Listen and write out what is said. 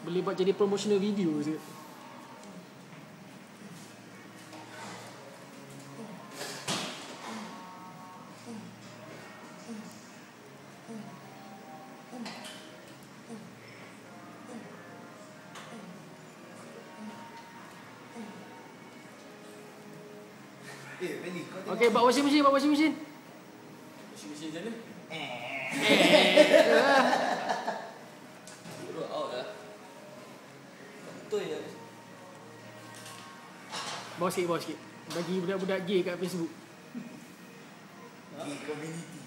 Boleh buat jadi promotional video je. Eh. Okey, buat washing machine, buat washing machine. Mesin-mesin macam mana? Eh. Betul ya. Bawa sikit, bawa sikit. Bagi budak-budak gay kat Facebook. Gay community.